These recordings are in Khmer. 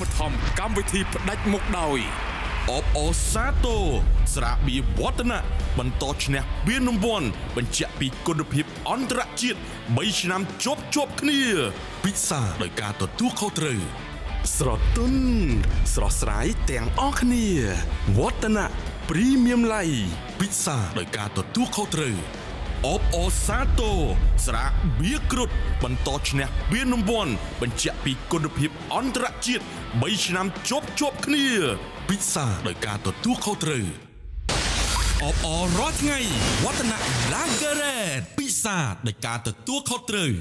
បត្ថម្ភកម្មវិធីផ្ដាច់មុខដោយអបអសាទរស្រាបៀរវឌ្ឍនៈបន្តឈ្នះពានរង្វាន់បញ្ជាក់ពីគុណភាពអន្តរជាតិ3ឆ្នាំជាប់ជាប់គ្នាពិសាដោយការទទួលខុសត្រូវស្រទន់ស្រស់ស្រាយទាំងអស់គ្នាវឌ្ឍនៈព្រីមៀមឡៃពិសាដោយការទទួលខុសត្រូវ អបអសាទរស្រាបៀរគ្រុតបន្តឈ្នះពានរង្វាន់បញ្ជាក់ពីគុណភាពអន្តរជាតិ3ឆ្នាំជាប់ជាប់គ្នាពិសាដោយការទទួលខុសត្រូវអបអរាល់ថ្ងៃវឌ្ឍនៈ Lagerette ពិសាដោយការទទួលខុសត្រូវ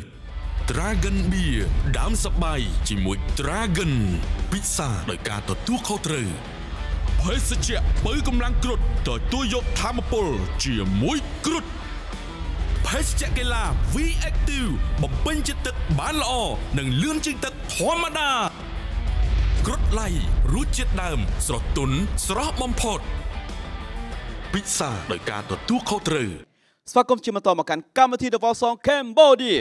Dragon Beer ដើមសបាយជាមួយ Dragon ពិសាដោយការទទួលខុសត្រូវភេសជ្ជៈបើកម្លាំងគ្រុតទទួលយកធម្មពលជាមួយគ្រុត ភេសជ្ជៈកីឡា V Active បំពេញជាតិទឹកបានល្អនិងលឿនជាងទឹកធម្មតាគ្រុតឡៃរសជាតិដើម ស្រទន់ស្រស់បំផុតពិសាដោយការទទួលខុសត្រូវស្វាគមន៍ជាបន្តមកកាន់កម្មវិធី The Voice Song Cambodia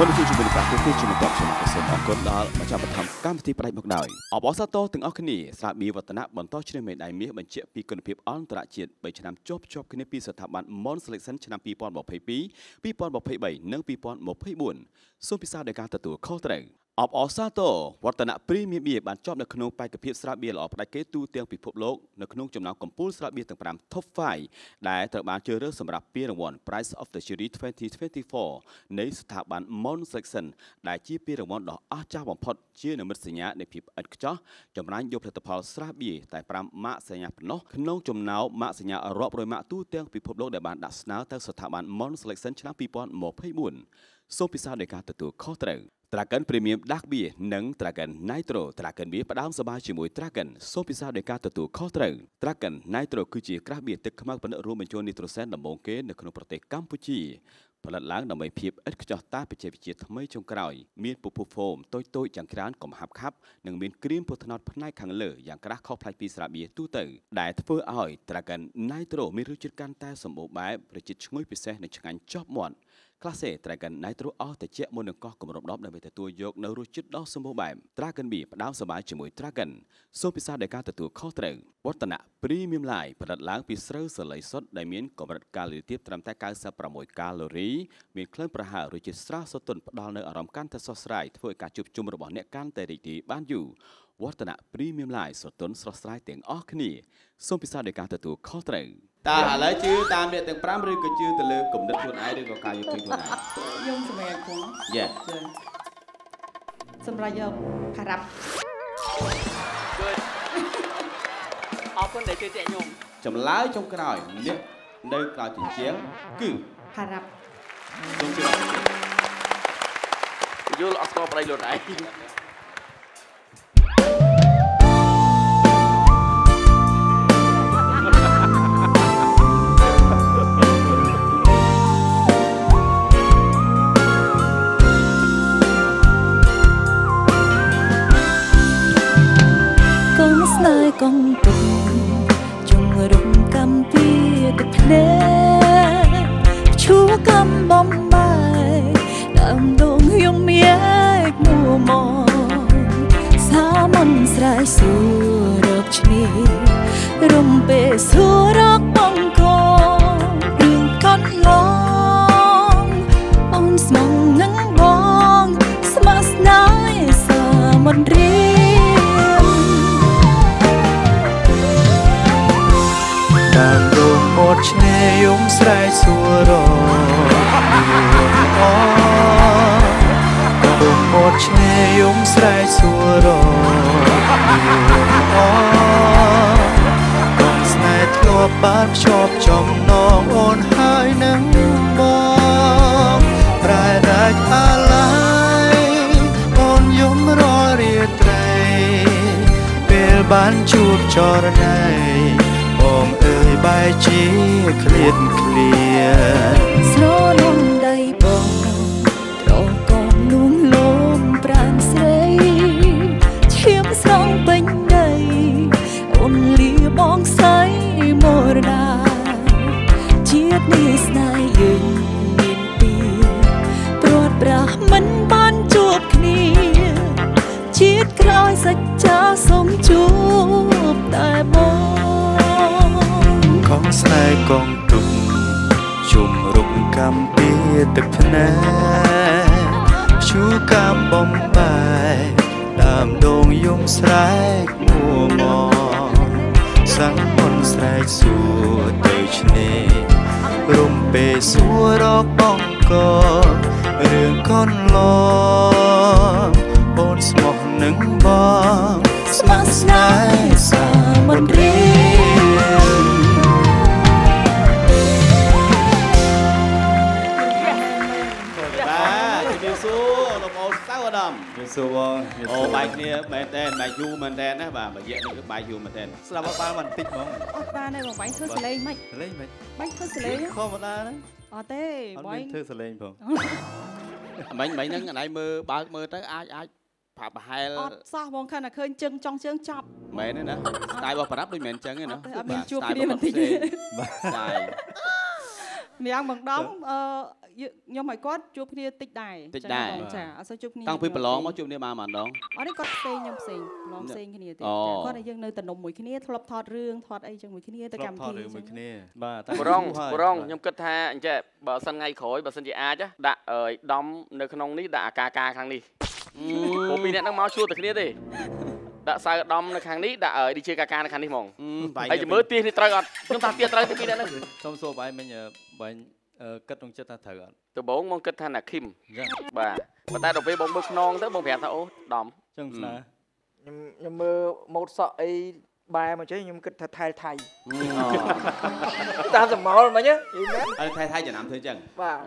មុននឹងជួយជំរុញការទូទាត់ជំនួយដល់ខ្ញុំសូមអរគុណដល់ម្ចាស់បឋមកម្មវិធីផ្ដាច់មកដោយអបអរសាទរទាំងអស់គ្នាស្រាបៀរវឌ្ឍនៈបន្តឈ្នះមេដាយមាសបញ្ជាក់ពីគុណភាពអន្តរជាតិ3ឆ្នាំជាប់ជាប់គ្នាពីស្ថាប័ន Mon Selection ឆ្នាំ2022 2023និង2024សូមពិសាដោយការទទួលខុសត្រូវអបអរសាទរវឌ្ឍនៈព្រីមៀមបៀបានជាប់នៅក្នុងបេក្ខភាពស្រាបៀរល្អផ្ដាច់គេទូទាំងពិភពលោកនៅក្នុងចំណោមកំពូលស្រាបៀរទាំង5 Top 5ដែលត្រូវបានជ្រើសរើសសម្រាប់ពានរង្វាន់ Prize of the Jury 2024នៃស្ថាប័ន Mon Section ដែលជាពានរង្វាន់ដ៏អស្ចារ្យបំផុតជានិមិត្តសញ្ញានៃភាពឥតខ្ចោះចម្រាញ់យកផលិតផលស្រាបៀរតែ5ម៉ាកសញ្ញាប៉ុណ្ណោះក្នុងចំណោមម៉ាកសញ្ញារាប់រយម៉ាកទូទាំងពិភពលោកដែលបានដាក់ស្នើទៅស្ថាប័ន Mon Selection ឆ្នាំ2024សូមពិសាដោយការទទួលខុសត្រូវ Dragon Premium Dark Beer និង Dragon Nitro Dragon Beer ផ្ដើមសប្បាយជាមួយ Dragon សូមពិសាដោយការទទួលខុសត្រូវ Dragon Nitro គឺជាក្រាស់បៀរទឹកខ្មៅបណ្ឌិតរួមបញ្ចូលនីត្រូសែនដំបូងគេនៅក្នុងប្រទេសកម្ពុជា ផលិតឡើងដើម្បីភាពឥតខ្ចោះតែបច្ចេកវិទ្យាថ្មីចុងក្រោយមានពពុះហ្វូមតូចតូចយ៉ាងច្រើនកំហាប់ខាប់និងមានគ្រីមពុះថ្នោតផ្នែកខាងលើយ៉ាងក្រាស់ខុសប្លែកពីស្រាបៀរទូទៅដែលធ្វើឲ្យ Dragon Nitro មានរសជាតិកាន់តែសម្បូរបែបរសជាតិឈ្ងុយពិសេសនិងឆ្ងាញ់ជាប់មាត់ Classe Dragon Nitro អស់ត្រជាក់មុននឹងកោះគម្របដប់ដើម្បីទទួលយកនៅរសជាតិដ៏សម្បូរបែប Dragon Beer ផ្ដើមសប្បាយជាមួយ Dragon សូមពិសាដោយការទទួលខុសត្រូវវឌ្ឍនៈ Premium Line ផលិតឡើងពីស្រូវសាលីសុទ្ធដែលមានកម្រិតកាឡូរីទាបត្រឹមតែ96កាឡូរីមានក្លិនប្រហើររសជាតិស្រាលសទន់ផ្ដល់នូវអារម្មណ៍កាន់តែស្រស់ស្រាយធ្វើឲ្យការជួបជុំរបស់អ្នកកាន់តែរីករាយបានយូរវឌ្ឍនៈ Premium Line ស្រទន់ស្រស់ស្រាយទាំងអស់គ្នាសូមពិសាដោយការទទួលខុសត្រូវ តើឥឡូវជឿតាមអ្នកទាំង5ឬក៏ជឿទៅលើគំនិតខ្លួនឯងឬក៏ការយកឃើញខ្លួនឯងខ្ញុំសម្រាប់ខ្ញុំយេចាសម្រាប់យកការ៉ាប់អរគុណដែលជួយតាក់ខ្ញុំចម្លើយចុងក្រោយអ្នកនៅក្រៅជញ្ជាំងគឺការ៉ាប់សូមជឿយល់អត់ស្គាល់ប្តីខ្លួនឯង ស្នេហ៍កងទុំជងរំកំពីទឹកភ្នែកឈូកំបំបាយដើមដងយំមានមួមកសាមនស្រែសួររកឈ្នះរំពេលសួរ ស្រែកសួររកអកងស្នេហ៍ធ្លាប់បានភ្ជាប់ចំណងអូនហើយនឹងបងប្រែដាច់អាឡ័យអូនយំររាត្រី ពេលបានជួបចរណៃបងអើយបែរជាឃ្លាតឃ្លាត បងស្រីមរតាជាតិនេះស្នេហ៍យើងមានពីព្រាត់ប្រាស់មិនបានជួបគ្នា ជាតិក្រោយសច្ចាសូមជួបតែបងកងស្នេហ៍កងទុំជុំរុកកម្ពីទឹកភ្នែឈូកម្មបំបែដើមដងយំស្រែកមួមង សាំងមនស្រែកសួរទៅឆ្នេររំពេលសួររកបងករឿងកូនឡងអូនស្មោះនឹងបងស្មោះស្នេហ៍ ប្អូនសៅអាដាមមានសួរបងអូបាយគ្នាមែនតើបាយយូរមែនតើណាបាទមួយរយៈនេះគឺបាយយូរមែនតើស្ដាប់បានបន្តិចបងអត់បានទេបងបាញ់ធ្វើសលេងមិនសលេងមិនបាញ់ធ្វើសលេងធម្មតាហ្នឹងអត់ទេអត់បាមានញ់ធ្វើសលេងផងមិញមិញហ្នឹងអណៃមើលបើកមើលទៅអាចអាចប្រហែលអត់សោះបងខិនតែឃើញជើងចង់ជើងចប់មែនទេណាស្ទាយរបស់ប្រាប់ដូចមែនអញ្ចឹងទេអណាត់ទេអត់មានជួបគ្នាបន្តិចស្ទាយម្យ៉ាងបងដំអឺ ខ្ញុំឲ្យគាត់ជួបគ្នាតិចដែរចាអត់សូវជួបគ្នាតាំងពីប្រឡងមកជួបគ្នាបានប៉ុន្មានដងអត់នេះគាត់ផ្សេងខ្ញុំផ្សេងប្រឡងផ្សេងគ្នាទេអូចាគាត់ឲ្យយើងនៅតំណុំមួយគ្នាធ្លាប់ថតរឿងថតអីចឹងមួយគ្នាទៅកម្មវិធីរឿងមួយចឹងគ្នាបាទតែបរងបរងខ្ញុំគិតថាអញ្ចឹងបើសិនថ្ងៃក្រោយបើសិនជាអាចណាដាក់អើយដំនៅក្នុងនេះដាក់អាកាការខាងនេះព្រោះពីរអ្នកហ្នឹងមកជួបតែគ្នាទេដាក់សៅដំនៅខាងនេះដាក់អើយឌីជាកាការនៅខាងនេះហ្មងបាយហើយជំរឿទៀសនេះត្រូវអត់ខ្ញុំថាទៀសត្រូវទេពីរអ្នកហ្នឹងសុំសួរបាយមិញបាញ់ គិតក្នុងចិត្តថាត្រូវអត់ដំបូងមកគិតថាណាឃឹមអញ្ចឹងបាទប៉ុន្តែដល់ពេលបងមើលខ្នងទៅបងប្រាប់ថាអូដំអញ្ចឹងស្នាខ្ញុំខ្ញុំមើលម៉ូតសក់អីបែរមកចេះខ្ញុំគិតថាថៃថៃតាមសមោលមិញនិយាយមែនហើយថៃថៃចំណាំធ្វើអញ្ចឹងបាទ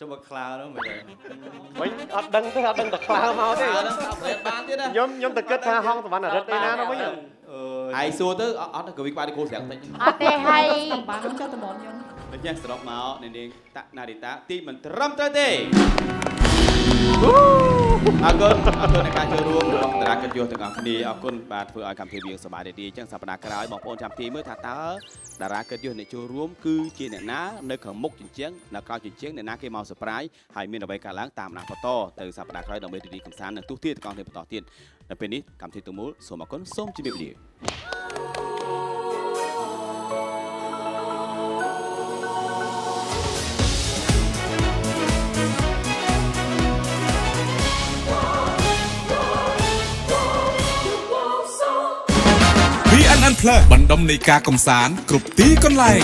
ចុះមកខ្លានោះមិនដែរវិញអត់ដឹងទេអត់ដឹងតែខ្លាមកទេអត់ដល់ប្រេតបានទៀតណាខ្ញុំខ្ញុំតែគិតថាហងសវណ្ណរិទ្ធឯណានោះវិញអឺហើយសួរទៅអត់ទៅកវីក្បាលទៅគោស្រាក់តិចអត់ទេហើយបានខ្ញុំចុះតំណខ្ញុំ ដូច្នេះសរុបមកនាងតណារីតាទីមិនត្រឹមត្រូវទេអរគុណអរគុណនៃការចូលរួមរបស់តារាកិត្តិយសទាំងអស់គ្នាអរគុណបាទធ្វើឲ្យកម្មវិធីយើងសប្បាយរីករាយអញ្ចឹងសប្តាហ៍ក្រោយបងប្អូនចាំទីមើលថាតើតារាកិត្តិយសអ្នកចូលរួមគឺជាអ្នកណានៅខាងមុខជញ្ជាំងនៅក្រៅជញ្ជាំងអ្នកណាគេមក surprise ហើយមានអ្វីកើតឡើងតាមដានបន្តទៅសប្តាហ៍ក្រោយដើម្បីរីករាយកំសាន្តនិងទូទាត់ទាំងអស់គ្នាបន្តទៀតនៅពេលនេះកម្មវិធីទាំងមូលសូមអរគុណសូមជម្រាបលា PNN Plus បណ្ដុំនៃការកំសាន្តគ្រប់ទីកន្លែង